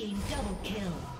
team double kill.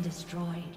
Destroyed.